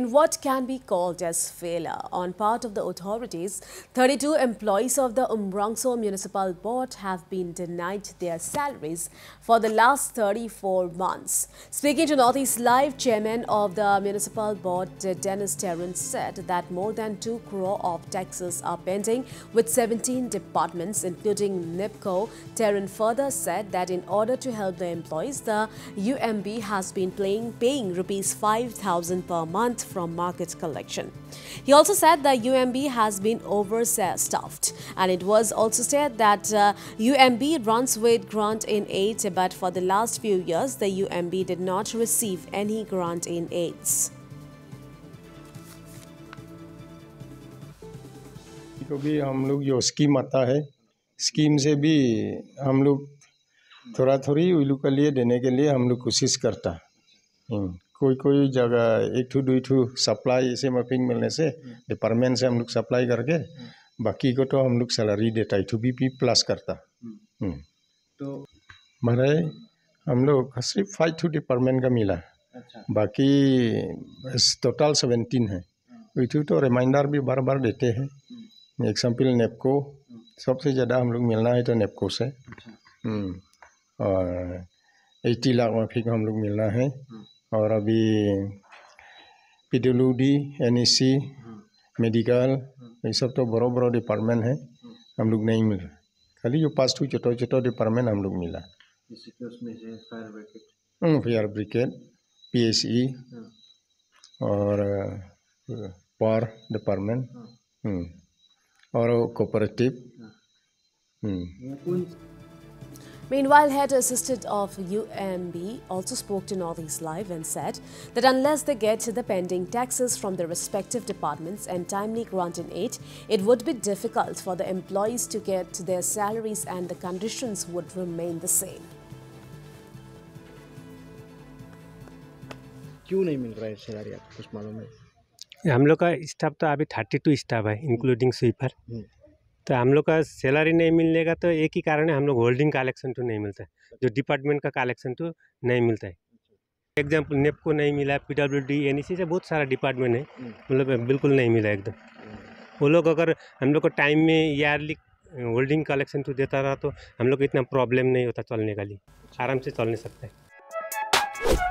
In what can be called as failure on part of the authorities, 32 employees of the Umrangso Municipal Board have been denied their salaries for the last 34 months. Speaking to Northeast Live, chairman of the Municipal Board, Denis Teron, said that more than 2 crore of taxes are pending with 17 departments, including NEEPCo. Teron further said that in order to help the employees, the UMB has been paying rupees 5,000 per month from market collection. He also said the UMB has been overstaffed and it was also said that uh, UMB runs with grant in aid but for the last few years the UMB did not receive any grant in aids. को भी हम लोग जो scheme आता है scheme से भी हम लोग थोड़ा थोड़ी उन लोग के लिए देने के लिए हम लोग कोशिश करता हम्म, कोई कोई जगह एक ठू दो ठू सप्लाई ऐसे मैपिंग मिलने से डिपार्टमेंट से हम लोग सप्लाई करके बाकी को तो हम लोग सैलरी देता है टू बी पी प्लस करता। हम्म। तो हमारे हम लोग सिर्फ़ फाइव टू डिपार्टमेंट का मिला। अच्छा। बाकी टोटल सेवेंटीन है। वही तो रिमाइंडर भी बार बार देते हैं। एग्ज़ाम्पल नेपको सबसे ज़्यादा हम लोग मिलना है तो नेपको से। अच्छा। हम्म, और एट्टी लाख माफ़ी को हम लोग मिलना है। और अभी P W D N E C medical ये सब तो बड़ो बड़ो डिपार्टमेंट है हम लोग नहीं मिल रहा खाली जो पास टू छोटो छोटो डिपार्टमेंट हम लोग मिला fire brigade P S E और पावर डिपार्टमेंट और cooperative hmm Meanwhile, head assistant of UMB also spoke to Northeast Live and said that unless they get the pending taxes from the respective departments and timely grant in aid, it would be difficult for the employees to get their salaries and the conditions would remain the same. क्यों नहीं मिल रहा है salary आपको कुछ मालूम है हम लोग का स्टाफ तो अभी थर्टी टू स्टाफ है इंक्लूडिंग स्वीपर हम्म। तो हम लोग का सैलरी नहीं मिलने का तो एक ही कारण है हम लोग होल्डिंग कलेक्शन टू नहीं मिलता है। जो डिपार्टमेंट का कलेक्शन टू नहीं मिलता है। एग्ज़ाम्पल नेपको नहीं मिला पी डब्ल्यू डी एन से बहुत सारा डिपार्टमेंट है। मतलब बिल्कुल नहीं मिला एकदम। वो लोग अगर हम लोग को टाइम में ईयरली होल्डिंग कलेक्शन टू देता रहा तो हम लोग को इतना प्रॉब्लम नहीं होता चलने का लिए। आराम से चल नहीं सकता। है